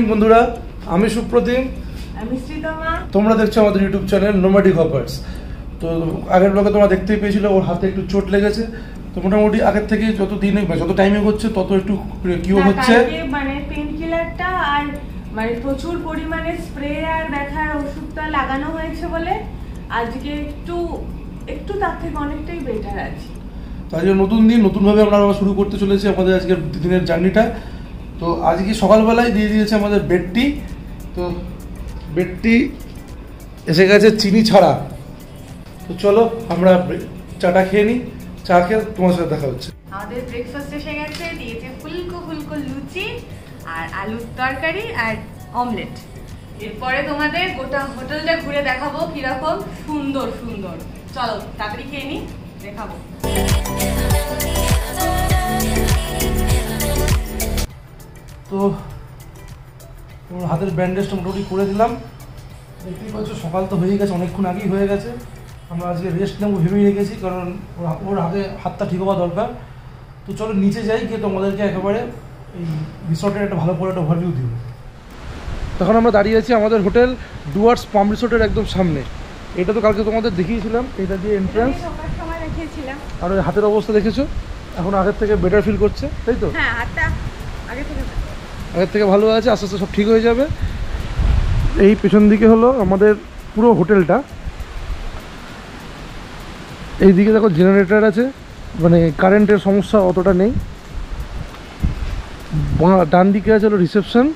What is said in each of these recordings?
Morning বন্ধুরা। আমি সুপ্রতিম। তোমরা দেখছ আমাদের ইউটিউব চ্যানেল নোমাডিক অপার্টস তো আগের ব্লগে তোমরা দেখতেই পেয়েছিলে ওর হাতে একটু চোট লেগেছে। তো মোটামুটি আগের থেকে যত দিন যত টাইমে হচ্ছে তত একটু না, হচ্ছে। মানে পেন কিলারটা আর মানে প্রচুর পরিমাণে স্প্রে আর ব্যথার ওষুধটা লাগানো হয়েছে বলে আজকে একটু একটু তার থেকে অনেকটাই বেটার আছে। তো আজকে নতুন দিন নতুনভাবে আমরা শুরু করতে চলেছি আমাদের আজকের দিনের জার্নিটা তো আজকে সকালবেলায় দিয়ে দিয়েছে আমাদের বেডটি তো বেডটি এসে গেছে চিনি ছাড়া। তো চলো, আমরা চাটা খেয়ে নিই। চা খেয়ে তোমার সাথে দেখা হচ্ছে। আমাদের ব্রেকফাস্ট এসে গেছে। দিয়েছে ফুলকো ফুলকো লুচি, আর আলুর তরকারি, আর অমলেট এরপরে তোমাদের গোটা হোটেলটা ঘুরে দেখাবো কীরকম সুন্দর সুন্দর। চলো, তাড়াতাড়ি খেয়ে নি দেখাবো। তো ওর হাতের ব্যান্ডেজটা মোটামুটি করে দিলাম। দেখতেই পাচ্ছ সকাল তো হয়ে গেছে অনেকক্ষণ আগেই হয়ে গেছে। আমরা আজকে রেস্ট নেব ভেবেই রেখেছি কারণ ওর হাতে হাতটা ঠিক হওয়া দরকার। তো চলো নিচে যাই গিয়ে তোমাদেরকে একেবারে এই রিসর্টের একটা ভালো করে একটা ওভারভিউ দিব তখন আমরা দাঁড়িয়ে আছি আমাদের হোটেল ডুয়ার্স পাম রিসোর্টের একদম সামনে। এটা তো কালকে তোমাদের দেখিয়েছিলাম এটা দিয়ে এন্ট্রান্স আর ওই হাতের অবস্থা দেখেছ? এখন আগের থেকে বেটার ফিল করছে তাই তো? হ্যাঁ হাতটা আগের থেকে ভালো আছে, আস্তে আস্তে সব ঠিক হয়ে যাবে। এই পেছন দিকে হলো আমাদের পুরো হোটেলটা। এই দিকে দেখো জেনারেটার আছে মানে কারেন্টের সমস্যা অতটা নেই। ডান দিকে আছে হলো রিসেপশন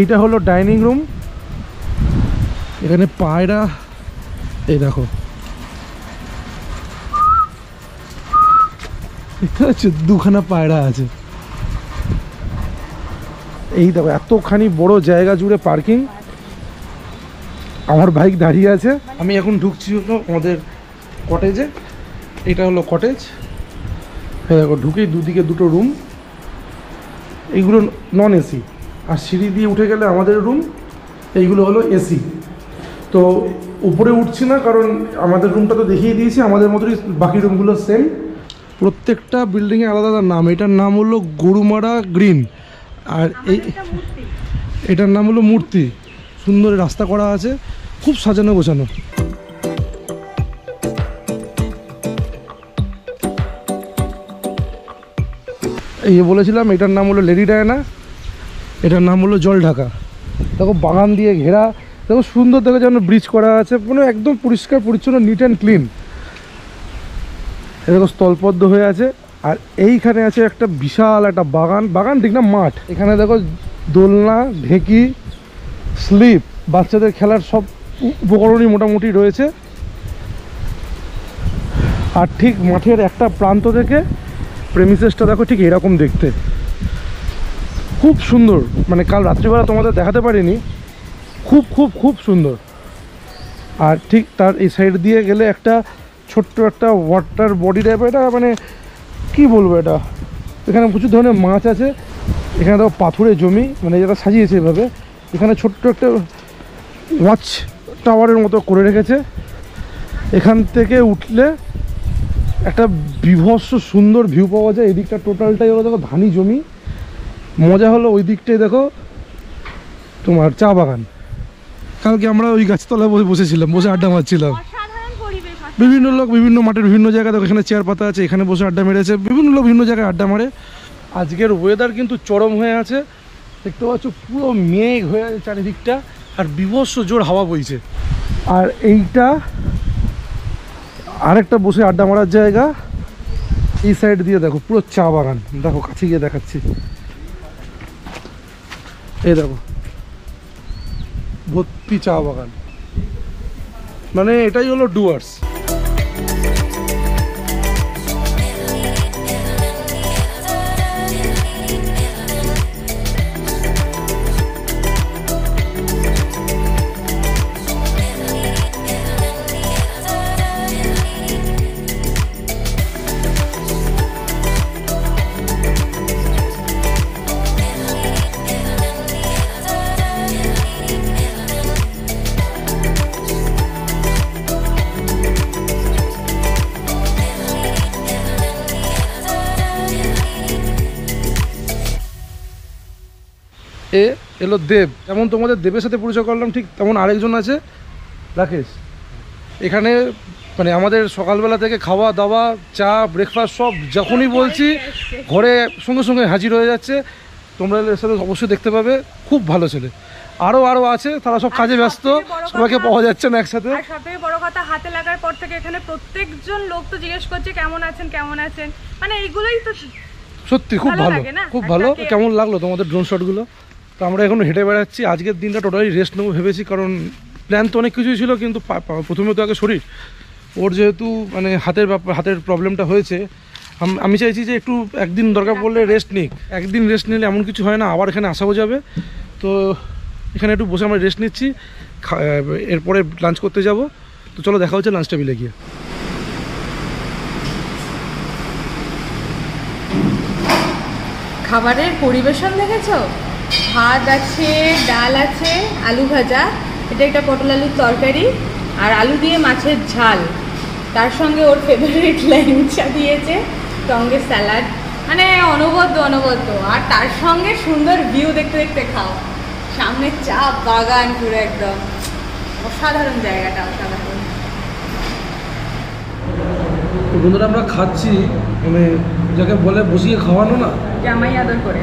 এইটা হলো ডাইনিং রুম এখানে পায়রা, এই দেখো। দুখানা পায়রা আছে। এই দেখো, এতখানি বড় জায়গা জুড়ে পার্কিং আমার বাইক দাঁড়িয়ে আছে। আমি এখন ঢুকছি হলো আমাদের কটেজে এটা হলো কটেজ দেখো, ঢুকেই দুদিকে দুটো রুম এইগুলো নন এসি আর সিঁড়ি দিয়ে উঠে গেলে আমাদের রুম এইগুলো হলো এসি তো উপরে উঠছি না, কারণ আমাদের রুমটা তো দেখিয়ে দিয়েছি, আমাদের মতোই বাকি রুমগুলো সেম প্রত্যেকটা বিল্ডিংয়ে আলাদা আলাদা নাম। এটার নাম হলো গরুমারা গ্রিন আর এই এটার নাম হলো মূর্তি। সুন্দর রাস্তা করা আছে, খুব সাজানো গোছানো। এই বলেছিলাম, এটার নাম হলো লেডি ডায়না, এটার নাম হলো জল ঢাকা। দেখো, বাগান দিয়ে ঘেরা, দেখো, সুন্দর দেখো যেন ব্রিজ করা আছে মানে একদম পরিষ্কার, পরিচ্ছন্ন নিট অ্যান্ড ক্লিন এরকম স্থলপদ্ম হয়ে আছে। আর এইখানে আছে একটা বিশাল একটা বাগান বাগান ঠিক না, মাঠ। এখানে দেখো দোলনা, ঢেঁকি, স্লিপ, বাচ্চাদের খেলার সব উপকরণই মোটামুটি রয়েছে। আর ঠিক মাঠের একটা প্রান্ত থেকে প্রেমিসেসটা দেখো ঠিক এরকম দেখতে। খুব সুন্দর। মানে কাল রাত্রিবেলা তোমাদের দেখাতে পারিনি। খুব খুব খুব সুন্দর। আর ঠিক তার এই সাইড দিয়ে গেলে একটা ছোট্ট একটা ওয়াটার বডি টাইপের এটা মানে কি বলব এটা? এখানে প্রচুর ধরনের মাছ আছে। এখানে দেখো পাথুরে জমি মানে যেটা সাজিয়েছে এভাবে। এখানে ছোট্ট একটা ওয়াচ টাওয়ারের মতো করে রেখেছে। এখান থেকে উঠলে একটা বিভৎস সুন্দর ভিউ পাওয়া যায়। এই দিকটা টোটালটাই হলো দেখো ধানি জমি। মজা হলো ওই দিকটাই দেখো তোমার চা বাগান। কালকে আমরা ওই গাছতলায় বসে বসেছিলাম, বসে আড্ডা মারছিলাম। বিভিন্ন লোক বিভিন্ন মাঠের বিভিন্ন জায়গায় দেখো, এখানে চেয়ার পাতা আছে, এখানে বসে আড্ডা মেরেছে, বিভিন্ন লোক বিভিন্ন জায়গায় আড্ডা মারে। আজকের ওয়েদার কিন্তু চরম হয়ে আছে। দেখতে পাচ্ছ, পুরো মেঘ হয়ে আছে চারিদিকটা, আর বিভৎস জোর হাওয়া বইছে। আর এইটা আরেকটা বসে আড্ডা মারার জায়গা। এই সাইড দিয়ে দেখো, পুরো চা বাগান। দেখো, কাছে গিয়ে দেখাচ্ছি। এই দেখো, ভর্তি চা বাগান। মানে এটাই হলো ডুয়ার্স এলো দেব। যেমন তোমাদের দেবের সাথে পরিচয় করলাম ঠিক তেমন আরেকজন আছে রাকেশ। এখানে মানে আমাদের সকালবেলা থেকে খাওয়া দাওয়া চা ব্রেকফাস্ট সব যখনই বলছি ঘরে সঙ্গে সঙ্গে হাজির হয়ে যাচ্ছে। তোমরা এর সাথে অবশ্যই দেখতে পাবে খুব ভালো ছেলে। আরও আরও আছে তারা সব কাজে ব্যস্ত সবাইকে পাওয়া যাচ্ছে না একসাথে। আর সব বড় কথা হাতে লাগার পর থেকে এখানে প্রত্যেকজন লোক তো জিজ্ঞেস করছে কেমন আছেন? কেমন আছেন? মানে এইগুলোই তো সত্যি খুব ভালো? খুব ভালো। কেমন লাগল তোমাদের ড্রোন শটগুলো তো আমরা এখন হেঁটে বেড়াচ্ছি। আজকের দিনটা টোটালি রেস্ট নেব ভেবেছি, কারণ প্ল্যান তো অনেক কিছুই ছিল, কিন্তু প্রথমে তো আগে শরীর। ওর যেহেতু মানে হাতের ব্যাপার হাতের প্রবলেমটা হয়েছে, আমি চাইছি যে একটু একদিন দরকার পড়লে রেস্ট নিক। একদিন রেস্ট নিলে এমন কিছু হয় না, আবার এখানে আসাও যাবে। তো এখানে একটু বসে আমরা রেস্ট নিচ্ছি এরপরে লাঞ্চ করতে যাব। তো চলো দেখা হচ্ছে লাঞ্চ টেবিলে গিয়ে। খাবারের পরিবেশন দেখেছ? ভাত আছে ডাল আছে আলু ভাজা। এটা একটা পটল আলুর তরকারি আর আলু দিয়ে মাছের ঝাল। তার সঙ্গে ওর ফেভারিট ল্যাংচা দিয়েছে সঙ্গে স্যালাড মানে অনবদ্য অনবদ্য। আর তার সঙ্গে সুন্দর ভিউ দেখতে দেখতে খাও। সামনে চা বাগান পুরো একদম। অসাধারণ জায়গাটা অসাধারণ। বন্ধুরা আমরা খাচ্ছি। মানে যাকে বলে বসিয়ে খাওয়ানো না। জামাই আদর করে।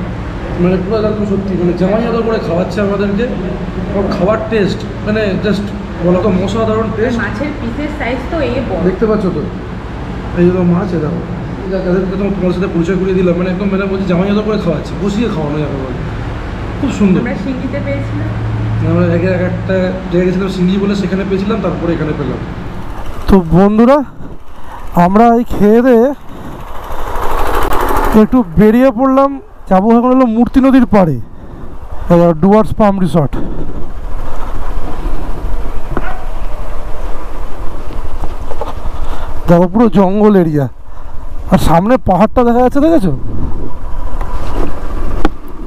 মানে পুরো একদম সত্যি মানে জামাই আদর করে খাওয়াচ্ছে আমাদেরকে। খাওয়ার টেস্ট মানে জাস্ট বলো তো অসাধারণ টেস্ট মাছের পিসের সাইজ তো এ বড়। দেখতে পাচ্ছ তো? এই যে মাছ এ দেখো। এই যা- তোমার তোমার সাথে পরিচয় করিয়ে দিলাম। মানে একদম মানে বলছি জামাই আদর করে খাওয়াচ্ছে বসিয়ে খাওয়ানো যাবে বলে। খুব সুন্দর। আমরা সিঙ্গিতে পেয়েছিলাম আমরা এক এক একটা জায়গায় গেছিলাম সিঙ্গি বলে সেখানে পেয়েছিলাম তারপরে এখানে পেলাম। তো বন্ধুরা আমরা এই খেয়ে দিয়ে একটু বেরিয়ে পড়লাম। যাব এখন হলো মূর্তি নদীর পাড়ে ডুয়ার্স পাম রিসর্ট। দেখো পুরো জঙ্গল এরিয়া। আর সামনে পাহাড়টা দেখা যাচ্ছে, দেখেছ?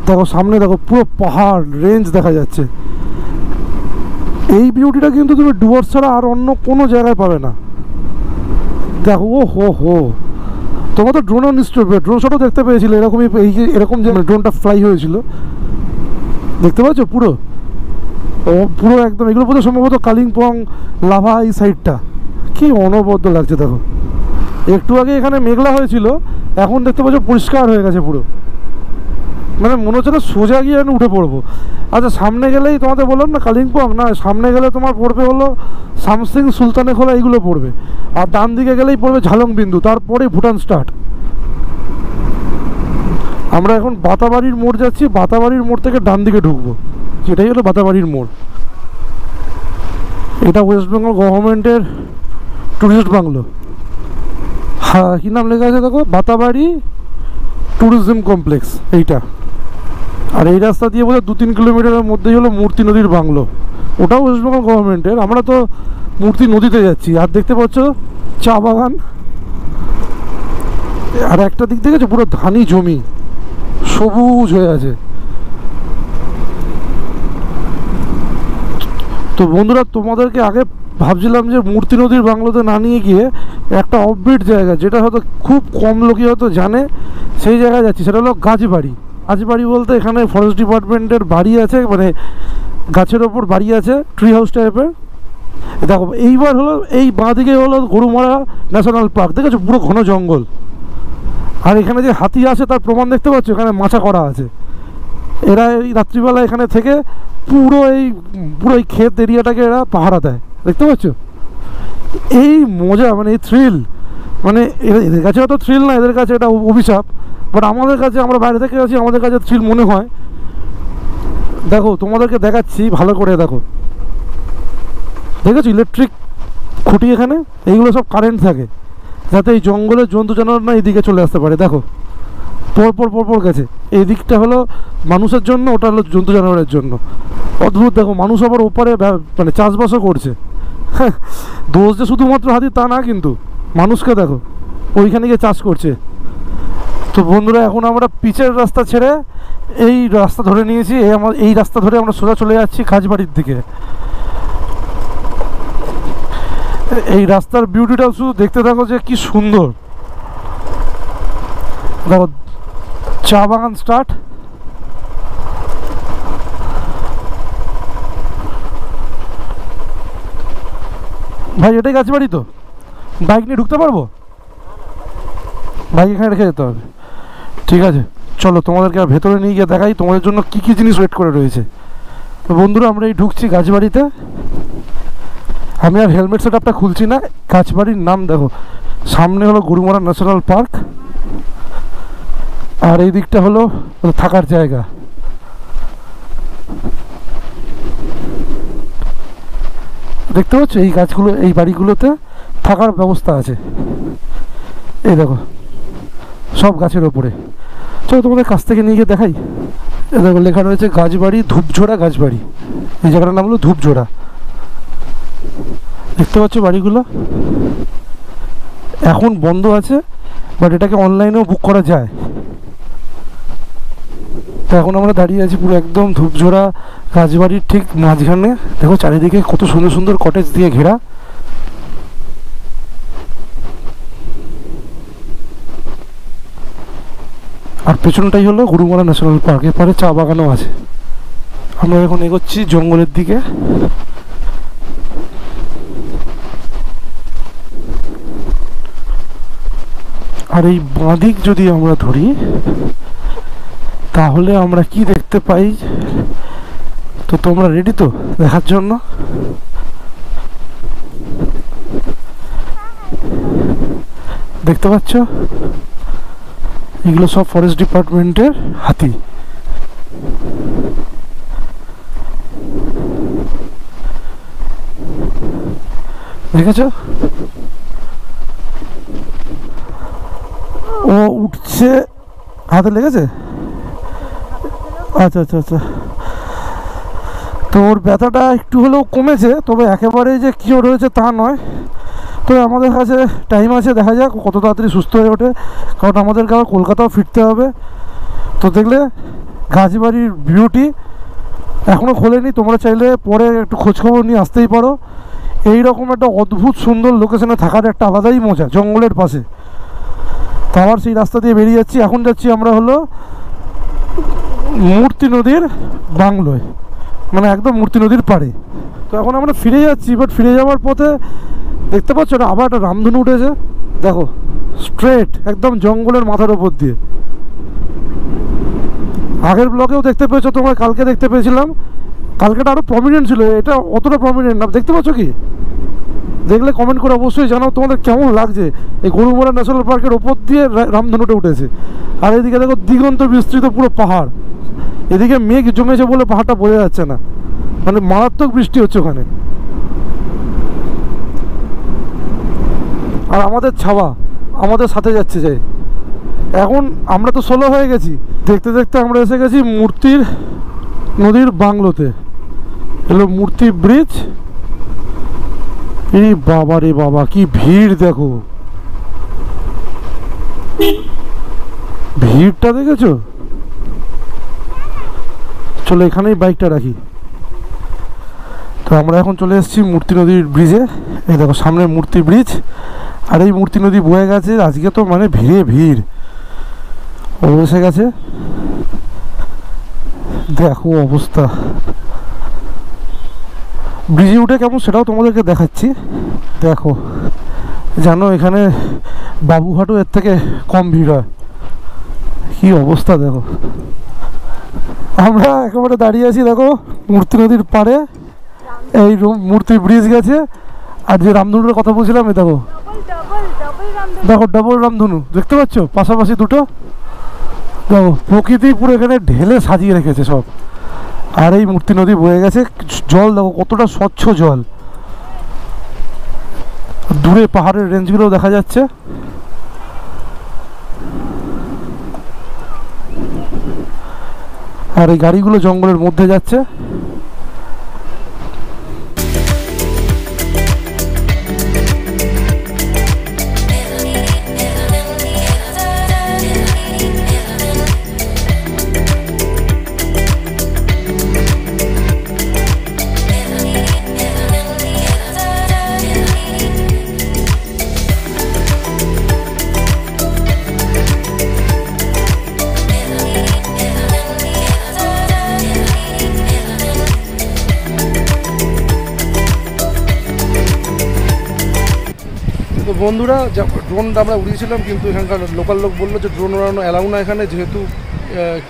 দেখো সামনে, দেখো পুরো পাহাড় রেঞ্জ দেখা যাচ্ছে। এই বিউটিটা কিন্তু তুমি ডুয়ার্স ছাড়া আর অন্য কোনো জায়গায় পাবে না। দেখো ও হো হো। তোমার তো ড্রোন ড্রোন শটও দেখতে পেয়েছিলে, এরকমই এই যে এরকম যে ড্রোনটা ফ্লাই হয়েছিল। দেখতে পাচ্ছ পুরো? ও পুরো একদম, এগুলো বোধহয় সম্ভবত কালিম্পং লাভা এই সাইডটা কি অনবদ্য লাগছে দেখো। একটু আগে এখানে মেঘলা হয়েছিল, এখন দেখতে পাচ্ছ পরিষ্কার হয়ে গেছে পুরো। মানে মনে হচ্ছে না সোজা গিয়ে আমি উঠে পড়ব। আচ্ছা সামনে গেলেই তোমাদের বললাম না কালিম্পং? না, সামনে গেলে তোমার পড়বে হলো সামসিং সুলতানে খোলা এইগুলো পড়বে। আর ডান দিকে গেলেই পড়বে ঝালং বিন্দু, তারপরেই ভুটান স্টার্ট আমরা এখন বাতাবাড়ির মোড় যাচ্ছি, বাতাবাড়ির মোড় থেকে ডান দিকে ঢুকবো। সেটাই হলো বাতাবাড়ির মোড়। এটা ওয়েস্ট বেঙ্গল গভর্নমেন্টের ট্যুরিস্ট বাংলো হ্যাঁ কী নাম লেখা আছে দেখো? বাতাবাড়ি ট্যুরিজম কমপ্লেক্স এইটা। আর এই রাস্তা দিয়ে বোধহয় দু তিন কিলোমিটারের মধ্যেই হলো মূর্তি নদীর বাংলো। ওটাও ওয়েস্ট বেঙ্গল গভর্নমেন্টের আমরা তো মূর্তি নদীতে যাচ্ছি। আর দেখতে পাচ্ছ চা বাগান। আর একটা দিক দেখেছ? পুরো ধানি জমি। সবুজ হয়ে আছে। তো বন্ধুরা, তোমাদেরকে আগে ভাবছিলাম যে মূর্তি নদীর বাংলোতে না নিয়ে গিয়ে একটা অফবিট জায়গা, যেটা হয়তো খুব কম লোকই হয়তো জানে, সেই জায়গায় যাচ্ছি। সেটা হলো গাছবাড়ি। গাছবাড়ি বলতে এখানে ফরেস্ট ডিপার্টমেন্টের বাড়ি আছে মানে গাছের ওপর বাড়ি আছে ট্রি হাউস টাইপের দেখো, এইবার হলো, এই বাঁ দিকে হলো গরুমারা ন্যাশনাল পার্ক দেখেছ? পুরো ঘন জঙ্গল। আর এখানে যে হাতি আছে তার প্রমাণ দেখতে পাচ্ছ? এখানে মাছা করা আছে। এরা এই রাত্রিবেলা এখানে থেকে পুরো এই পুরো এই ক্ষেত এরিয়াটাকে এরা পাহারা দেয়। দেখতে পাচ্ছ? এই মজা মানে এই থ্রিল মানে এদের কাছে অত থ্রিল না, এদের কাছে এটা অভিশাপ। বাট আমাদের কাছে আমরা বাইরে থেকে আছি আমাদের কাছে থ্রিল মনে হয়। দেখো তোমাদেরকে দেখাচ্ছি ভালো করে দেখো। দেখেছ ইলেকট্রিক খুঁটি এখানে? এইগুলো সব কারেন্ট থাকে। যাতে এই জঙ্গলের জন্তু জানোয়ার না এইদিকে চলে আসতে পারে। দেখো পর পর পর পর গেছে। এই দিকটা হলো মানুষের জন্য ওটা হলো জন্তু জানোয়ারের জন্য। অদ্ভুত দেখো মানুষ আবার ওপারে মানে চাষবাসও করছে। হ্যাঁ, দোষ যে শুধুমাত্র হাতি তা না কিন্তু। মানুষকে দেখো ওইখানে গিয়ে চাষ করছে। তো বন্ধুরা, এখন আমরা পিচের রাস্তা ছেড়ে এই রাস্তা ধরে নিয়েছি। এই রাস্তা ধরে আমরা সোজা চলে যাচ্ছি খাজবাড়ির দিকে। এই রাস্তার বিউটিটাও শুধু দেখতে থাকো যে কি সুন্দর। দেখো চা বাগান স্টার্ট ভাই, এটাই গাছবাড়ি তো? বাইক নিয়ে ঢুকতে পারব? বাইক এখানে রেখে যেতে হবে। ঠিক আছে? চলো, তোমাদেরকে আর ভেতরে নিয়ে গিয়ে দেখাই তোমাদের জন্য কি কি জিনিস ওয়েট করে রয়েছে। তো বন্ধুরা, আমরা এই ঢুকছি গাছবাড়িতে। আমি আর হেলমেট সেট আপটা খুলছি না, গাছবাড়ির নাম দেখো। সামনে হলো গরুমারা ন্যাশনাল পার্ক আর এই দিকটা হলো থাকার জায়গা। দেখতে পাচ্ছ? এই গাছগুলো, এই বাড়িগুলোতে থাকার ব্যবস্থা আছে। এই দেখো, সব গাছের ওপরে। চলো তোমাদের কাছ থেকে নিয়ে গিয়ে দেখাই। দেখো, লেখা রয়েছে গাছবাড়ি, ধূপঝোড়া গাছবাড়ি। এই জায়গাটার নাম হলো ধূপঝোড়া। দেখতে পাচ্ছ বাড়িগুলো? এখন বন্ধ আছে বাট এটাকে অনলাইনেও বুক করা যায়। তো এখন আমরা দাঁড়িয়ে আছি পুরো একদম ধূপঝোড়া গাছবাড়ির ঠিক মাঝখানে। দেখো চারিদিকে কত সুন্দর সুন্দর কটেজ দিয়ে ঘেরা। আর পেছনটাই হলো গরুমারা ন্যাশনাল পার্ক এরপরে চা বাগানও আছে। আমরা এখন এগোচ্ছি জঙ্গলের দিকে। আর এই বাঁদিক যদি আমরা ধরি, তাহলে আমরা কি দেখতে পাই? তো তোমরা রেডি তো দেখার জন্য? দেখতে পাচ্ছ? এগুলো সব ফরেস্ট ডিপার্টমেন্টের হাতি। দেখেছ? ও উঠছে হাতে লেগেছে? আচ্ছা আচ্ছা আচ্ছা। তো ওর ব্যথাটা একটু হলেও কমেছে, তবে একেবারে যে কিওর হয়েছে তা নয়। তবে আমাদের কাছে টাইম আছে, দেখা যাক কত তাড়াতাড়ি সুস্থ হয়ে ওঠে। কারণ আমাদেরকে আবার কলকাতাও ফিরতে হবে। তো দেখলে গাছবাড়ির বিউটি এখনও খোলেনি। তোমরা চাইলে পরে একটু খোঁজখবর নিয়ে আসতেই পারো। এই রকম একটা অদ্ভুত সুন্দর লোকেশনে থাকার একটা আলাদাই মজা, জঙ্গলের পাশে। তো আবার সেই রাস্তা দিয়ে বেরিয়ে যাচ্ছি। এখন যাচ্ছি আমরা হলো মূর্তি নদীর বাংলোয়। মানে একদম মূর্তি নদীর পাড়ে। তো এখন আমরা ফিরে যাচ্ছি বাট ফিরে যাওয়ার পথে দেখতে পাচ্ছ না আবার একটা রামধনু উঠেছে? দেখো স্ট্রেট একদম জঙ্গলের মাথার ওপর দিয়ে। আগের ব্লকেও দেখতে পেয়েছ তোমরা, কালকে দেখতে পেয়েছিলাম। কালকেটা আরও প্রমিনেন্ট ছিল, এটা অতটা প্রমিনেন্ট না। দেখতে পাচ্ছ কি? দেখলে কমেন্ট করে অবশ্যই জানাও তোমাদের কেমন লাগছে। এই গরুমারা ন্যাশনাল পার্কের ওপর দিয়ে রামধনুটা উঠেছে। আর এদিকে দেখো দিগন্ত বিস্তৃত পুরো পাহাড়। এদিকে মেঘ জমেছে বলে পাহাড়টা বোঝা যাচ্ছে না। মানে মারাত্মক বৃষ্টি হচ্ছে ওখানে। আর আমাদের ছাওয়া আমাদের সাথে যাচ্ছে যে। এখন আমরা তো সোলো হয়ে গেছি। দেখতে দেখতে আমরা এসে গেছি মূর্তির নদীর বাংলোতে। এলো মূর্তি ব্রিজ। এই বাবা রে বাবা, কি ভিড় দেখো। ভিড়টা দেখেছ? চলো এখানেই বাইকটা রাখি। তো আমরা এখন চলে এসেছি মূর্তি নদীর ব্রিজে। এই দেখো সামনে মূর্তি ব্রিজ। আর এই মূর্তি নদী বয়ে গেছে, আজকে তো মানে ভিড়ে ভিড়। এসে গেছে। দেখো অবস্থা। ব্রিজে উঠে কেমন সেটাও তোমাদেরকে দেখাচ্ছি। দেখো, জানো এখানে বাবুঘাটও এর থেকে কম ভিড় হয়। কি অবস্থা দেখো। আমরা একেবারে দাঁড়িয়ে আছি, দেখো, মূর্তি নদীর পাড়ে। এই মূর্তি ব্রিজ গেছে। আর যে রামধনুর কথা বলছিলাম দেখো দেখো ডাবল রামধনু, দেখতে পাচ্ছ? পাশাপাশি দুটো। দেখো, প্রকৃতি পুরো এখানে ঢেলে সাজিয়ে রেখেছে সব। আর এই মূর্তি নদী বয়ে গেছে। জল দেখো, কতটা স্বচ্ছ জল। দূরে পাহাড়ের রেঞ্জগুলো দেখা যাচ্ছে। আর এই গাড়িগুলো জঙ্গলের মধ্যে যাচ্ছে। বন্ধুরা ড্রোনটা আমরা উড়িয়েছিলাম, কিন্তু এখানকার লোকাল লোক বলল যে ড্রোন উড়ানো অ্যালাউ না এখানে, যেহেতু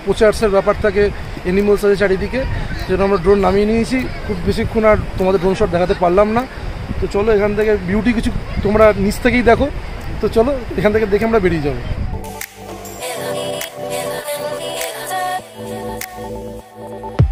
পোচার্সের ব্যাপার থাকে অ্যানিমালস আছে চারিদিকে যেটা আমরা ড্রোন নামিয়ে নিয়েছি। খুব বেশিক্ষণ আর তোমাদের ড্রোন শট দেখাতে পারলাম না। তো চলো, এখান থেকে বিউটি কিছু তোমরা নিচ থেকেই দেখো। তো চলো, এখান থেকে দেখে আমরা বেরিয়ে যাব। তো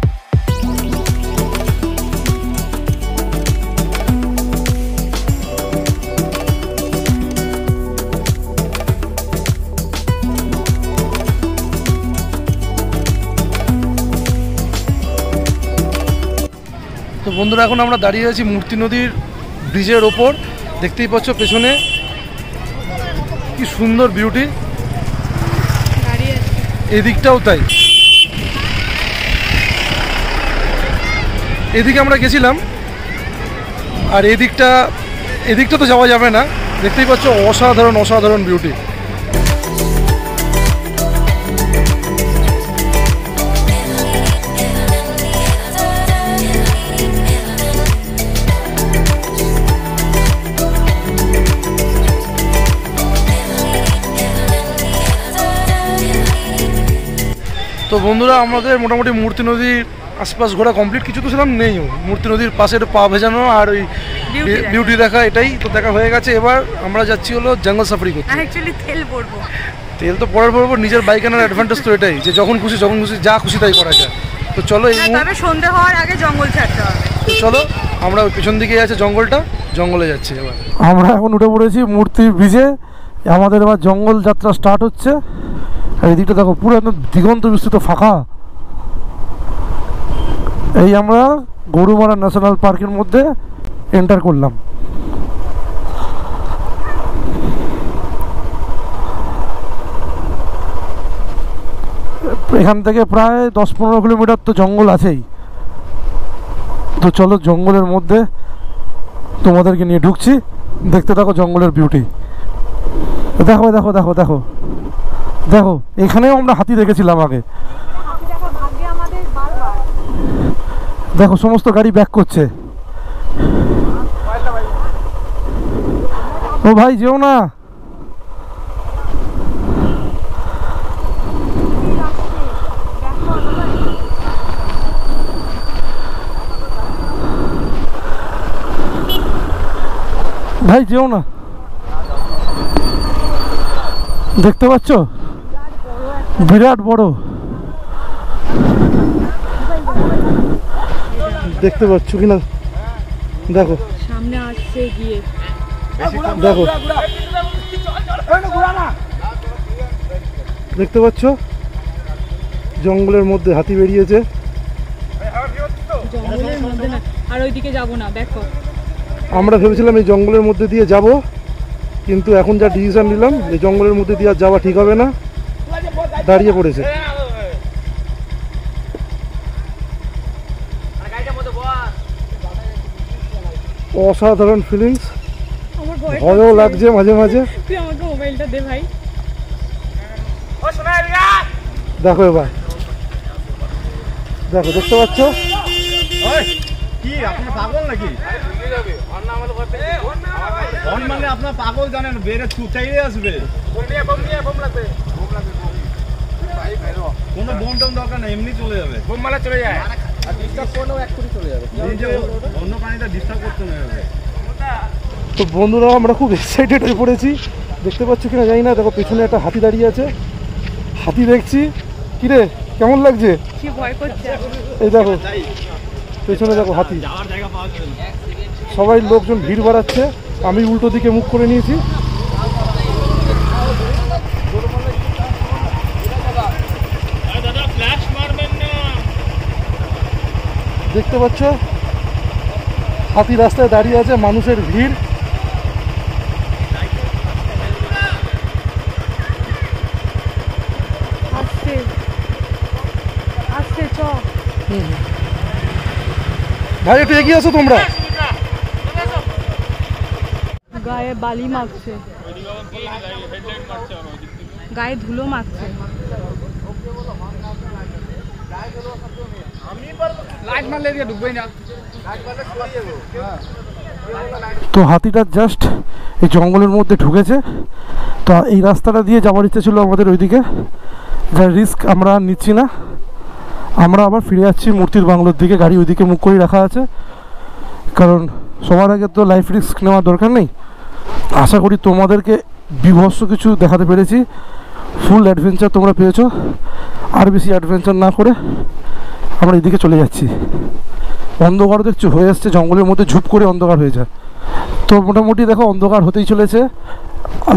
বন্ধুরা, এখন আমরা দাঁড়িয়ে আছি মূর্তি নদীর ব্রিজের ওপর। দেখতেই পাচ্ছ পেছনে কি সুন্দর বিউটি। এদিকটাও তাই। এদিকে আমরা গেছিলাম, আর এদিকটা এদিকটা তো যাওয়া যাবে না। দেখতেই পাচ্ছ অসাধারণ অসাধারণ বিউটি। তো বন্ধুরা আমাদের মোটামুটি মূর্তি নদীর আশপাশ ঘোরা কমপ্লিট কিছু তো ছিলাম নেই। মূর্তি নদীর পাশে একটু পা ভেজানো আর ওই বিউটি দেখা। এটাই তো দেখা হয়ে গেছে। এবার আমরা যাচ্ছি হলো জঙ্গল সাফারি করতে। অ্যাকচুয়ালি তেল পড়ব তেল তো পরের পর নিজের বাইক আনার অ্যাডভান্টেজ তো এটাই যে যখন খুশি যখন খুশি যা খুশি তাই করা যায়। তো চলো তবে সন্ধে হওয়ার আগে জঙ্গল ছাড়তে হবে। তো চলো আমরা ওই পিছন দিকে আছে জঙ্গলটা জঙ্গলে যাচ্ছি এবার। আমরা এখন উঠে পড়েছি মূর্তি ভিজে আমাদের এবার জঙ্গল যাত্রা স্টার্ট হচ্ছে। আর এদিকটা দেখো, পুরো একদম দিগন্ত বিস্তৃত ফাঁকা। এই আমরা গরুমারা ন্যাশনাল পার্কের মধ্যে এন্টার করলাম। এখান থেকে প্রায় দশ পনেরো কিলোমিটার তো জঙ্গল আছেই। তো চলো জঙ্গলের মধ্যে তোমাদেরকে নিয়ে ঢুকছি। দেখতে থাকো জঙ্গলের বিউটি দেখো দেখো দেখো দেখো। দেখো, এখানেও আমরা হাতি দেখেছিলাম আগে। দেখো, সমস্ত গাড়ি ব্যাক করছে। ও ভাই, যেও না। ভাই, যেও না। দেখতে পাচ্ছ? বিরাট বড় দেখতে পাচ্ছ কিনা দেখো সামনে আসছে গিয়ে দেখো দেখতে পাচ্ছ জঙ্গলের মধ্যে হাতি বেরিয়েছে জঙ্গলের মধ্যে না আর ওইদিকে যাব না আমরা ভেবেছিলাম এই জঙ্গলের মধ্যে দিয়ে যাব কিন্তু এখন যা ডিসিশন নিলাম এই জঙ্গলের মধ্যে দিয়ে আর যাওয়া ঠিক হবে না দাঁড়িয়ে পড়েছে। অসাধারণ ফিলিংস ভয় ভয়ও লাগছে মাঝে মাঝে। তুই আমাকে মোবাইলটা দে ভাই। দেখো এবার। দেখো দেখতে পাচ্ছ? কি আপনার পাগল নাকি? মানে আপনার পাগল জানেন বেড়ে চুচাইলে আসবে। কোনো বোম টোম দরকার নেই এমনি চলে যাবে। বোম মারা চলে যায়। অন্য প্রাণীটা ডিস্টার্ব করতে না যাবে তো বন্ধুরা আমরা খুব এক্সাইটেড হয়ে পড়েছি। দেখতে পাচ্ছ কিনা জানি না দেখো পেছনে একটা হাতি দাঁড়িয়ে আছে। হাতি দেখছি। কিরে কেমন লাগছে? কি ভয় করছে? এই দেখো পেছনে দেখো হাতি। সবাই লোকজন ভিড় বাড়াচ্ছে। আমি উল্টো দিকে মুখ করে নিয়েছি। দেখতে পাচ্ছ? হাতি রাস্তায় দাঁড়িয়ে আছে মানুষের ভিড়। আসছে। আসছে চ ভাই একটু এগিয়ে আসো তোমরা। গায়ে বালি মাখছে। গায়ে ধুলো মাখছে। তো হাতিটা জাস্ট এই জঙ্গলের মধ্যে ঢুকেছে। তো এই রাস্তাটা দিয়ে যাওয়ার ইচ্ছে ছিল আমাদের ওইদিকে। যার রিস্ক আমরা নিচ্ছি না। আমরা আবার ফিরে যাচ্ছি মূর্তির বাংলোর দিকে। গাড়ি ওইদিকে মুখ করে রাখা আছে। কারণ সবার আগে তো লাইফ রিস্ক নেওয়ার দরকার নেই। আশা করি তোমাদেরকে বিভৎস কিছু দেখাতে পেরেছি। ফুল অ্যাডভেঞ্চার তোমরা পেয়েছ। আর বেশি অ্যাডভেঞ্চার না করে আমরা এদিকে চলে যাচ্ছি। অন্ধকার দেখছ, হয়ে আসছে জঙ্গলের মধ্যে, ঝুপ করে অন্ধকার হয়ে যায়। তো মোটামুটি দেখো, অন্ধকার হতেই চলেছে।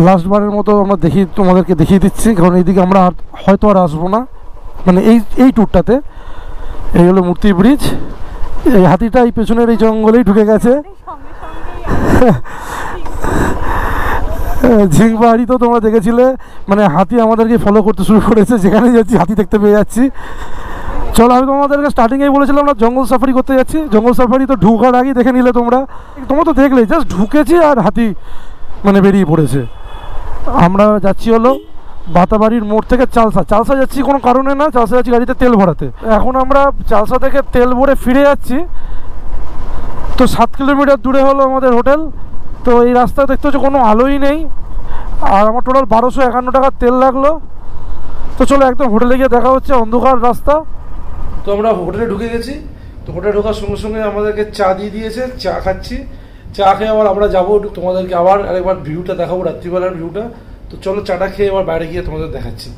লাস্ট বারের মতো আমরা দেখি, তোমাদেরকে দেখিয়ে দিচ্ছি, কারণ এইদিকে আমরা হয়তো আর আসব না। মানে এই এই ট্যুরটাতে এই হলো মূর্তি ব্রিজ এই হাতিটা এই পেছনের এই জঙ্গলেই ঢুকে গেছে। সঙ্গে সঙ্গেই ঝিং পাহাড়ি তো তোমরা দেখেছিলে। মানে হাতি আমাদেরকে ফলো করতে শুরু করেছে। যেখানে যাচ্ছি, হাতি দেখতে পেয়ে যাচ্ছি। চলো, আমি তোমাদেরকে স্টার্টিংয়েই বলেছিলাম আমরা জঙ্গল সাফারি করতে যাচ্ছি। জঙ্গল সাফারি তো ঢুকার আগেই দেখে নিলে তোমরা। তোমরা তো দেখলে জাস্ট ঢুকেছি আর হাতি মানে বেরিয়ে পড়েছে। আমরা যাচ্ছি হলো বাতাবাড়ির মোড় থেকে চালসা। চালসা যাচ্ছি কোনো কারণে না, চালসা যাচ্ছি গাড়িতে তেল ভরাতে। এখন আমরা চালসা থেকে তেল ভরে ফিরে যাচ্ছি। তো সাত কিলোমিটার দূরে হলো আমাদের হোটেল। তো এই রাস্তা দেখতে হচ্ছে কোনো আলোই নেই। আর আমার টোটাল বারোশো একান্ন টাকার তেল লাগল। তো চলো একদম হোটেলে গিয়ে দেখা হচ্ছে অন্ধকার রাস্তা। তো আমরা হোটেলে ঢুকে গেছি। তো হোটেলে ঢোকার সঙ্গে সঙ্গে আমাদেরকে চা দিয়ে দিয়েছে চা খাচ্ছি। চা খেয়ে আবার আমরা যাব তোমাদেরকে আবার আরেকবার ভিউটা দেখাবো রাত্রিবেলার ভিউটা। তো চলো চাটা খেয়ে এবার বাইরে গিয়ে তোমাদের দেখাচ্ছি।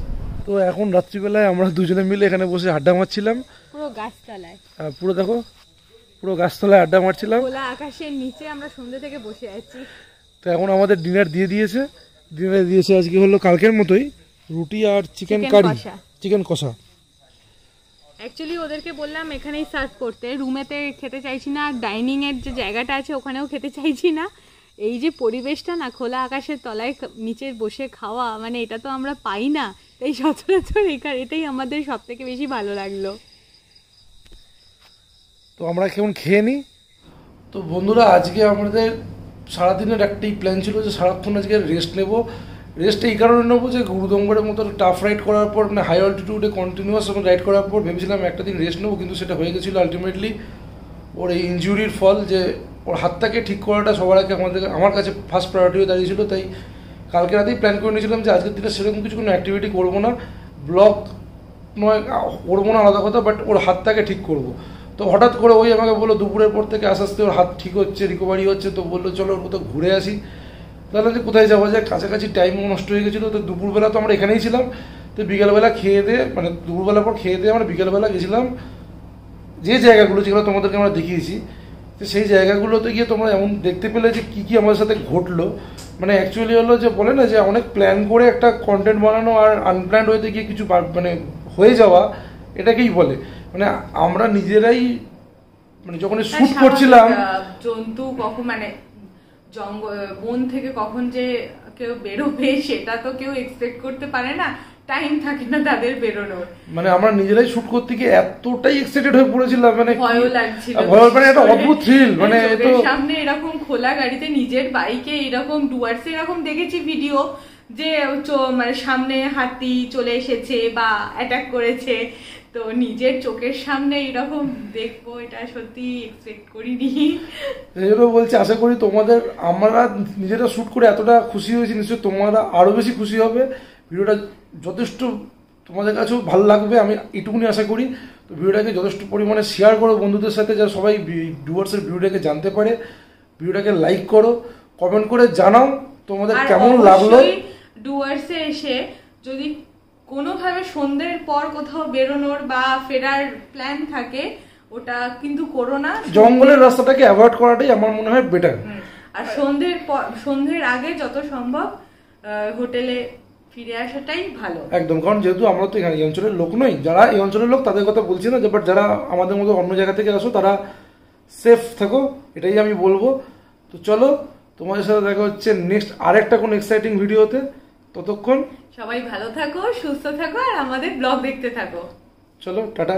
তো এখন রাত্রিবেলায় আমরা দুজনে মিলে এখানে বসে আড্ডা মারছিলাম। পুরো গাছতলায়। আর পুরো দেখো পুরো গাছতলায় আড্ডা মারছিলাম। খোলা আকাশের নিচে আমরা সন্ধ্যে থেকে বসে আছি। তো এখন আমাদের ডিনার দিয়ে দিয়েছে। ডিনার দিয়েছে আজকে হলো কালকের মতোই রুটি আর চিকেন কারি। চিকেন কষা। অ্যাকচুয়ালি ওদেরকে বললাম এখানেই সার্ভ করতে। রুমেতে খেতে চাইছি না ডাইনিং এর যে জায়গাটা আছে ওখানেও খেতে চাইছি না। এই যে পরিবেশটা না খোলা আকাশের তলায় নিচে বসে খাওয়া মানে এটা তো আমরা পাই না। তাই সচরাচর এখানে এটাই আমাদের সব থেকে বেশি ভালো লাগল। তো আমরা কেমন খেয়ে নিই? তো বন্ধুরা আজকে আমাদের সারাদিনের একটাই প্ল্যান ছিল যে সারাক্ষণ আজকে রেস্ট নেব। রেস্ট এই কারণে নেব যে গুরুদম্বরের মতো টাফ রাইড করার পর মানে হাই অল্টিটিউডে কন্টিনিউয়াস যখন রাইড করার পর ভেবেছিলাম একটা দিন রেস্ট নেব, কিন্তু সেটা হয়ে গেছিল আলটিমেটলি ওর এই ইনজুরির ফল যে ওর হাতটাকে ঠিক করাটা সবার আগে আমাদের, আমার কাছে ফার্স্ট প্রায়োরিটি হয়ে দাঁড়িয়েছিল, তাই কালকে রাতেই প্ল্যান করে নিয়েছিলাম যে আজকের দিনে সেরকম কিছু কোনো অ্যাক্টিভিটি করব না। ব্লগ নয়, করব না আলাদা কথা বাট ওর হাতটাকে ঠিক করব। তো হঠাৎ করে ওই আমাকে বলল, দুপুরের পর থেকে আস্তে আস্তে ওর হাত ঠিক হচ্ছে রিকভারি হচ্ছে, তো বলল, চলো ওর কোথাও ঘুরে আসি। তাহলে যে কোথায় যাওয়া যায় কাছাকাছি টাইমও নষ্ট হয়ে গেছিল তো দুপুরবেলা তো আমরা এখানেই ছিলাম। তো বিকেলবেলা খেয়ে দিয়ে মানে দুপুরবেলা পর খেয়ে দিয়ে আমরা বিকেলবেলা গেছিলাম। যে জায়গাগুলো যেগুলো তোমাদেরকে আমরা দেখিয়েছি তো সেই জায়গাগুলোতে গিয়ে তোমরা এমন দেখতে পেলে যে কী কী আমাদের সাথে ঘটলো। মানে অ্যাকচুয়ালি হলো যে বলে না যে অনেক প্ল্যান করে একটা কন্টেন্ট বানানো আর আনপ্ল্যান্ড হইতে গিয়ে কিছু মানে হয়ে যাওয়া এটাকেই বলে। মানে আমরা নিজেরাই মানে যখন শ্যুট করছিলাম জন্তু কখন মানে জঙ্গল বন থেকে কখন যে কেউ বেরোবে সেটা তো কেউ এক্সপেক্ট করতে পারে না। টাইম থাকে না তাদের বেরোনোর। মানে আমরা নিজেরাই শুট করতে গিয়ে এতটাই এক্সাইটেড হয়ে পড়েছিলাম মানে ভয়ও লাগছিল। ভয় মানে একটা অদ্ভুত থ্রিল মানে তো সামনে এরকম খোলা গাড়িতে নিজের বাইকে এরকম ডুয়ার্সে এরকম দেখেছি ভিডিও যে মানে সামনে হাতি চলে এসেছে বা অ্যাটাক করেছে। তো নিজের চোখের সামনে এরকম দেখব এটা সত্যি এক্সপেক্ট করিনি। এই জন্য বলছি আশা করি তোমাদের আমরা নিজেরা শ্যুট করে এতটা খুশি হয়েছি নিশ্চয়ই তোমরা আরও বেশি খুশি হবে। ভিডিওটা যথেষ্ট তোমাদের কাছেও ভালো লাগবে আমি এটুকুনি আশা করি। তো ভিডিওটাকে যথেষ্ট পরিমাণে শেয়ার করো বন্ধুদের সাথে যারা সবাই ডুয়ার্সের ভিডিওটাকে জানতে পারে। ভিডিওটাকে লাইক করো কমেন্ট করে জানাও তোমাদের কেমন লাগল। ডুয়ার্সে এসে যদি কোনোভাবে সন্ধ্যের পর কোথাও বেরোনোর বা ফেরার প্ল্যান থাকে ওটা কিন্তু করো না। জঙ্গলের রাস্তাটাকে অ্যাভয়েড করাটাই আমার মনে হয় বেটার আর সন্ধ্যের পর সন্ধ্যের আগে যত সম্ভব হোটেলে ফিরে আসাটাই ভালো। একদম কারণ যেহেতু আমরা তো এখানে এই অঞ্চলের লোক নই যারা এই অঞ্চলের লোক তাদের কথা বলছি না যে বাট যারা আমাদের মতো অন্য জায়গা থেকে আসো তারা সেফ থাকো এটাই আমি বলব। তো চলো তোমাদের সাথে দেখা হচ্ছে নেক্সট আরেকটা কোনো এক্সাইটিং ভিডিওতে ততক্ষণ সবাই ভালো থাকো সুস্থ থাকো আর আমাদের ব্লগ দেখতে থাকো। চলো টাটা।